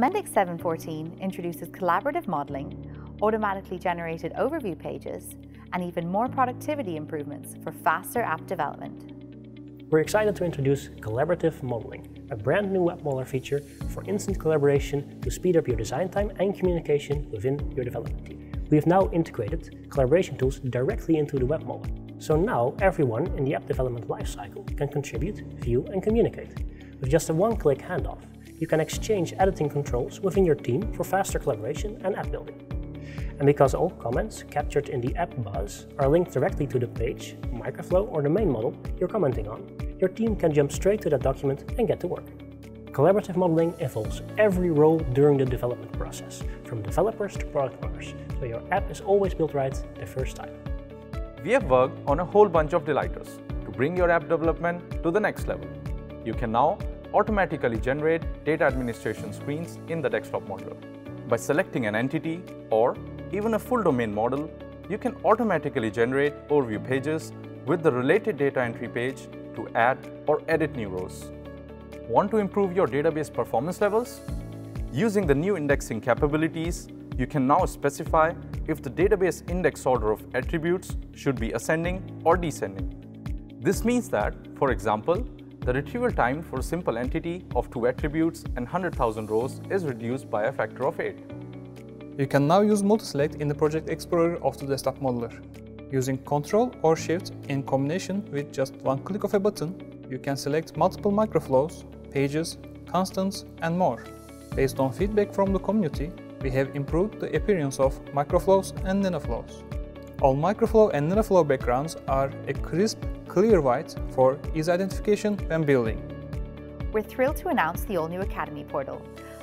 Mendix 714 introduces collaborative modelling, automatically generated overview pages, and even more productivity improvements for faster app development. We're excited to introduce Collaborative Modeling, a brand new WebModeler feature for instant collaboration to speed up your design time and communication within your development team. We have now integrated collaboration tools directly into the WebModeler. So now everyone in the app development lifecycle can contribute, view and communicate. With just a one-click handoff, you can exchange editing controls within your team for faster collaboration and app building. And because all comments captured in the app buzz are linked directly to the page, microflow or domain model you're commenting on, your team can jump straight to that document and get to work. Collaborative modeling involves every role during the development process, from developers to product owners, so your app is always built right the first time. We have worked on a whole bunch of delighters to bring your app development to the next level. You can now automatically generate data administration screens in the desktop modeler. By selecting an entity or even a full domain model, you can automatically generate overview pages with the related data entry page to add or edit new rows. Want to improve your database performance levels? Using the new indexing capabilities, you can now specify if the database index order of attributes should be ascending or descending. This means that, for example, the retrieval time for a simple entity of two attributes and 100,000 rows is reduced by a factor of 8. You can now use multi-select in the Project Explorer of the Desktop Modeler. Using Ctrl or Shift in combination with just one click of a button, you can select multiple microflows, pages, constants, and more. Based on feedback from the community, we have improved the appearance of microflows and nanoflows. All microflow and nanoflow backgrounds are a crisp, clear white for easy identification when building. We're thrilled to announce the all-new Academy portal,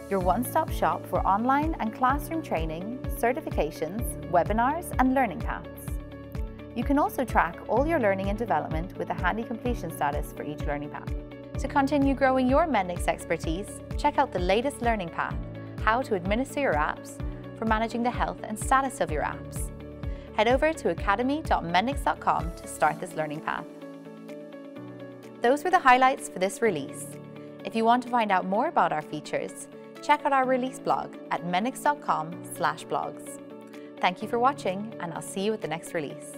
your one-stop shop for online and classroom training, certifications, webinars and learning paths. You can also track all your learning and development with a handy completion status for each learning path. To continue growing your Mendix expertise, check out the latest learning path, how to administer your apps, for managing the health and status of your apps. Head over to academy.mendix.com to start this learning path. Those were the highlights for this release. If you want to find out more about our features, check out our release blog at mendix.com blogs. Thank you for watching and I'll see you at the next release.